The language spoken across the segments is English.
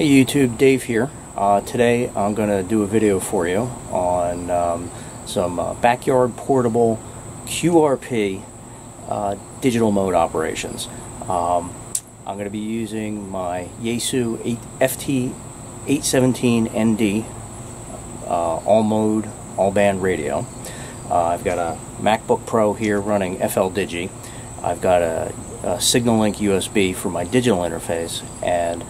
Hey YouTube, Dave here. Uh, today I'm going to do a video for you on um, some uh, backyard portable QRP uh, digital mode operations. Um, I'm going to be using my Yaesu 8 FT817ND uh, all mode, all band radio. Uh, I've got a MacBook Pro here running Fldigi. I've got a, a SignaLink USB for my digital interface and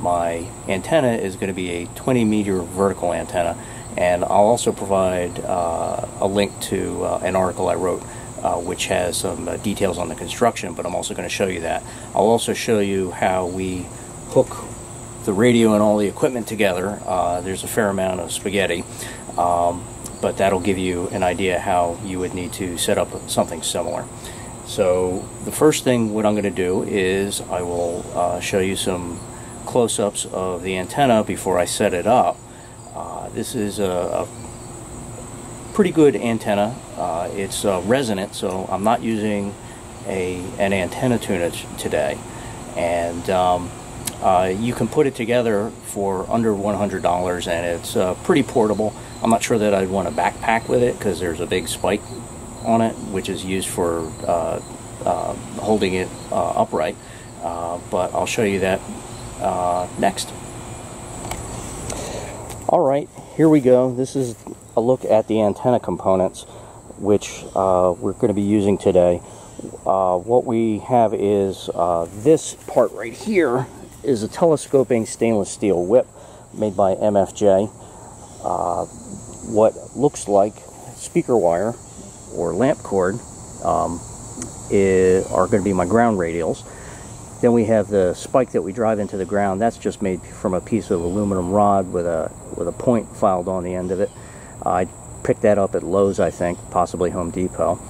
my antenna is going to be a 20 meter vertical antenna and I'll also provide uh, a link to uh, an article I wrote uh, which has some uh, details on the construction but I'm also going to show you that. I'll also show you how we hook the radio and all the equipment together. Uh, there's a fair amount of spaghetti um, but that'll give you an idea how you would need to set up something similar. So the first thing what I'm going to do is I will uh, show you some close-ups of the antenna before I set it up. Uh, this is a, a, pretty good antenna. Uh, it's uh, resonant, so I'm not using a an antenna tuner today. And um, uh, you can put it together for under $100 and it's uh, pretty portable. I'm not sure that I'd want a backpack with it because there's a big spike on it which is used for uh, holding it upright. but I'll show you that uh, next. Alright, here we go. This is a look at the antenna components which uh, we're going to be using today. Uh, what we have is uh, this part right here is a telescoping stainless steel whip made by MFJ. Uh, what looks like speaker wire or lamp cord um, is, are going to be my ground radials. Then we have the spike that we drive into the ground. That's just made from a piece of aluminum rod with a with a point filed on the end of it. I picked that up at Lowe's, I think, possibly Home Depot.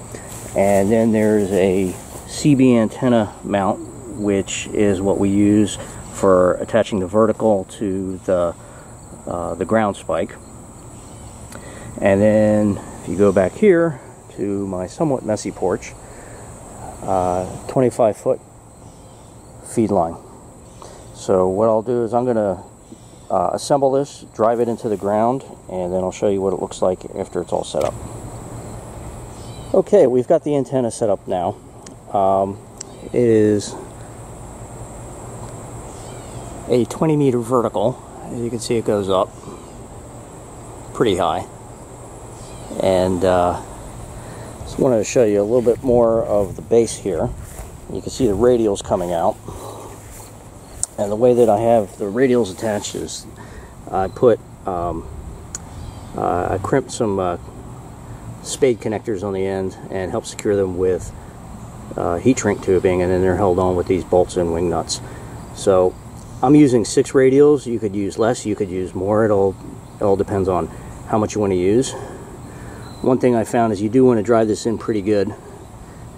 And then there's a CB antenna mount, which is what we use for attaching the vertical to the uh, the ground spike. And then if you go back here to my somewhat messy porch, uh, 25 foot feed line. So what I'll do is I'm going to uh, assemble this, drive it into the ground, and then I'll show you what it looks like after it's all set up. Okay, we've got the antenna set up now. Um, it is a 20 meter vertical. As you can see, it goes up pretty high. And uh, just wanted to show you a little bit more of the base here. You can see the radials coming out. And the way that I have the radials attached is I put, um, uh, I crimped some uh, spade connectors on the end and help secure them with uh, heat shrink tubing and then they're held on with these bolts and wing nuts. So I'm using six radials. You could use less, you could use more. It all, it all depends on how much you want to use. One thing I found is you do want to drive this in pretty good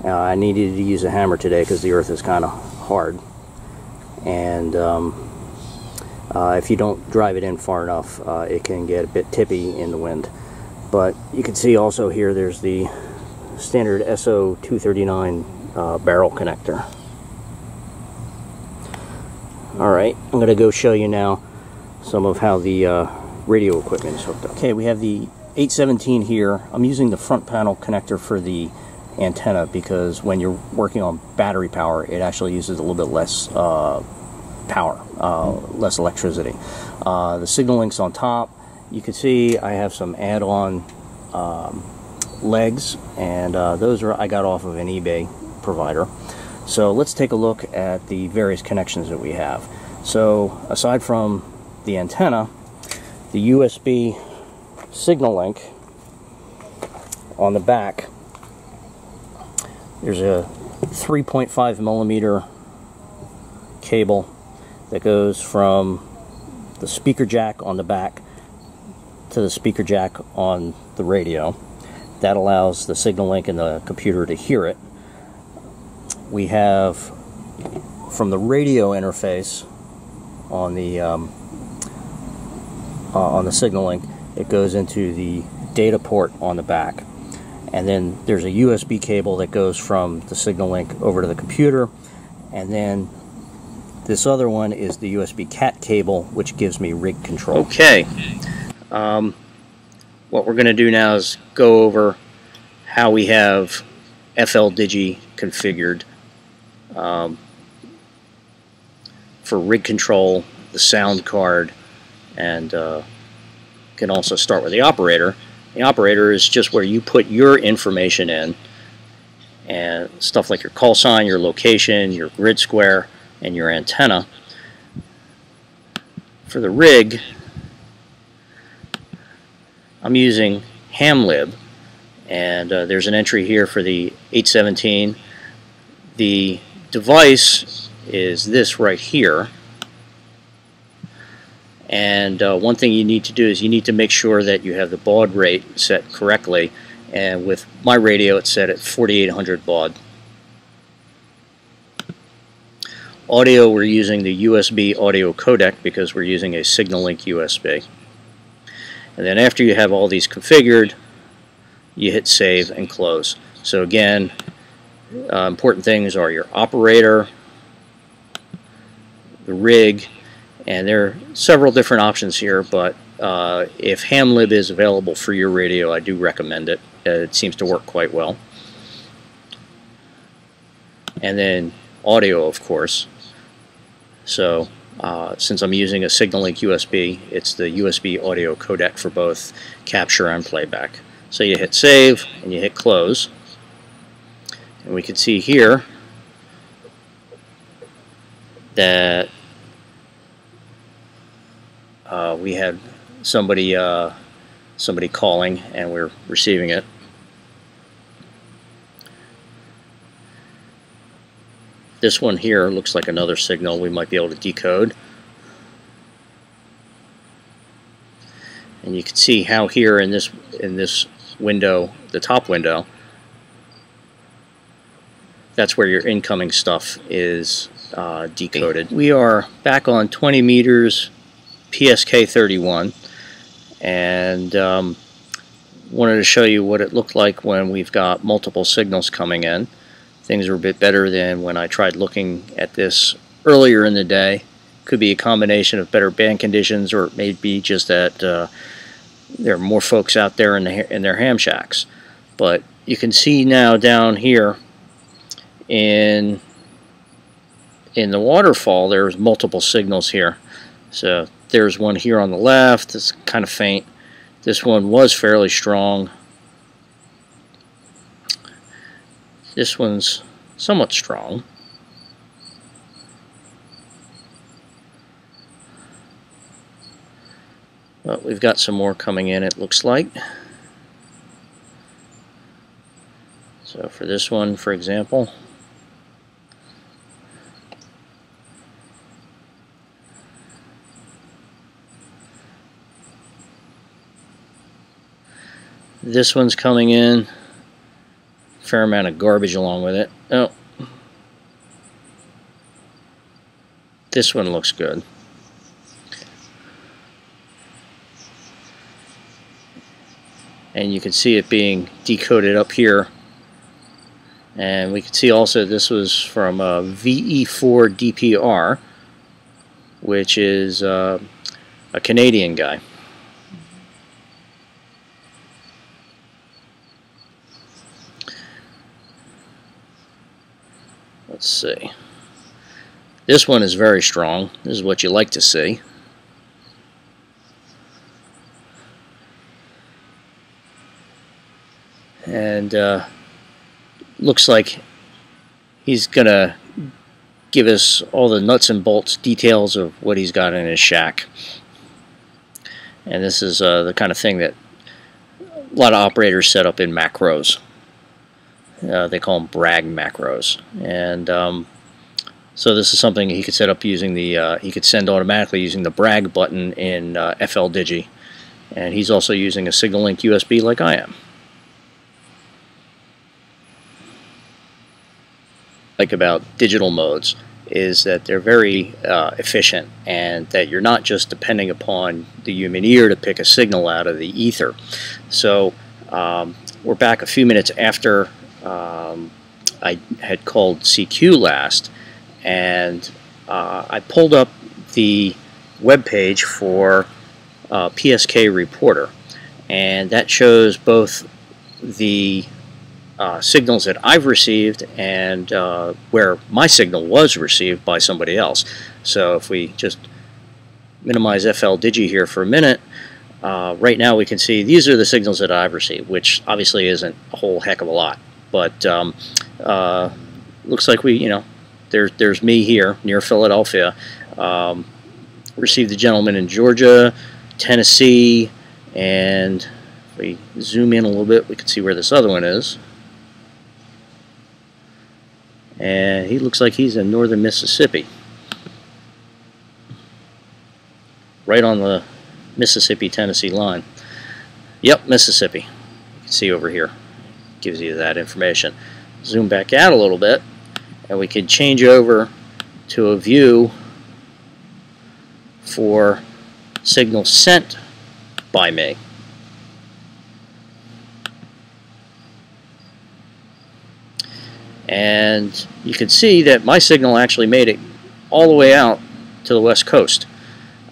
uh, I needed to use a hammer today because the earth is kind of hard. And um, uh, if you don't drive it in far enough, uh, it can get a bit tippy in the wind. But you can see also here there's the standard SO239 uh, barrel connector. Alright, I'm going to go show you now some of how the uh, radio equipment is hooked up. Okay, we have the 817 here. I'm using the front panel connector for the antenna because when you're working on battery power, it actually uses a little bit less uh, power, uh, less electricity. Uh, the SignaLink's on top. You can see I have some add-on um, legs, and uh, those are I got off of an eBay provider. So let's take a look at the various connections that we have. So aside from the antenna, the USB SignaLink on the back there's a 3.5 millimeter cable that goes from the speaker jack on the back to the speaker jack on the radio. That allows the SignaLink in the computer to hear it. We have from the radio interface on the um, uh, on the SignaLink, it goes into the data port on the back and then there's a USB cable that goes from the SignaLink over to the computer and then This other one is the USB CAT cable, which gives me rig control. Okay. Um, what we're going to do now is go over how we have Fldigi configured um, for rig control, the sound card, and uh, can also start with the operator. The operator is just where you put your information in and stuff like your call sign, your location, your grid square, and your antenna. For the rig, I'm using Hamlib, and uh, there's an entry here for the 817. The device is this right here. And uh, one thing you need to do is you need to make sure that you have the baud rate set correctly. And with my radio, it's set at 4800 baud. Audio, we're using the USB audio codec because we're using a SignaLink USB. And then after you have all these configured, you hit save and close. So again, uh, important things are your operator, the rig, and there are several different options here, but uh, if Hamlib is available for your radio, I do recommend it. Uh, it seems to work quite well. And then audio, of course. So uh, since I'm using a SignaLink USB, it's the USB audio codec for both capture and playback. So you hit save and you hit close. And we can see here that uh, we had somebody uh, somebody calling and we're receiving it. This one here looks like another signal we might be able to decode. And you can see how here in this in this window, the top window, that's where your incoming stuff is uh, decoded. We are back on 20 meters PSK 31 and um, wanted to show you what it looked like when we've got multiple signals coming in things are a bit better than when I tried looking at this earlier in the day. Could be a combination of better band conditions or it may be just that uh, there are more folks out there in, the, in their ham shacks. But you can see now down here in in the waterfall there's multiple signals here. So there's one here on the left, it's kind of faint. This one was fairly strong. This one's somewhat strong. But we've got some more coming in, it looks like. So for this one, for example, this one's coming in fair amount of garbage along with it. Oh, this one looks good. And you can see it being decoded up here. And we can see also this was from a VE4 DPR, which is uh, a Canadian guy. Let's see. This one is very strong. This is what you like to see. And uh, looks like he's going to give us all the nuts and bolts details of what he's got in his shack. And this is uh, the kind of thing that a lot of operators set up in macros. Uh, they call them brag macros. And um, so this is something he could set up using the, uh, he could send automatically using the brag button in uh, Fldigi. And he's also using a SignaLink USB like I am. Like about digital modes is that they're very uh, efficient and that you're not just depending upon the human ear to pick a signal out of the ether. So um, we're back a few minutes after um, I had called CQ last, and uh, I pulled up the web page for uh, PSK Reporter, and that shows both the uh, signals that I've received and uh, where my signal was received by somebody else. So if we just minimize Fldigi here for a minute, uh, right now we can see these are the signals that I've received, which obviously isn't a whole heck of a lot. But um, uh, looks like we, you know, there's there's me here near Philadelphia. Um, received the gentleman in Georgia, Tennessee, and if we zoom in a little bit, we can see where this other one is. And he looks like he's in northern Mississippi. Right on the Mississippi-Tennessee line. Yep, Mississippi. You can see over here. Gives you that information. Zoom back out a little bit, and we can change over to a view for signal sent by me. And you can see that my signal actually made it all the way out to the west coast.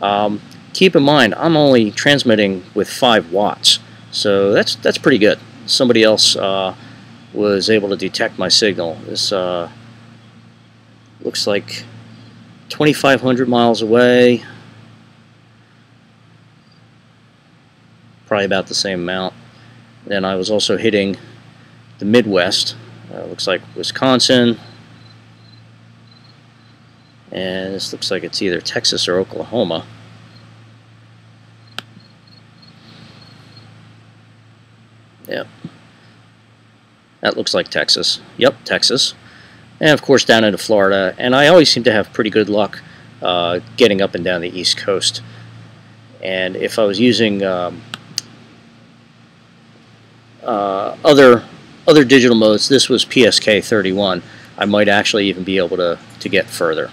Um, keep in mind, I'm only transmitting with 5 watts, so that's that's pretty good. Somebody else uh, was able to detect my signal. This uh, looks like 2,500 miles away, probably about the same amount. Then I was also hitting the Midwest, uh, looks like Wisconsin, and this looks like it's either Texas or Oklahoma. Yep. That looks like Texas. Yep, Texas. And of course down into Florida. And I always seem to have pretty good luck uh, getting up and down the East Coast. And if I was using um, uh, other other digital modes, this was PSK 31, I might actually even be able to, to get further.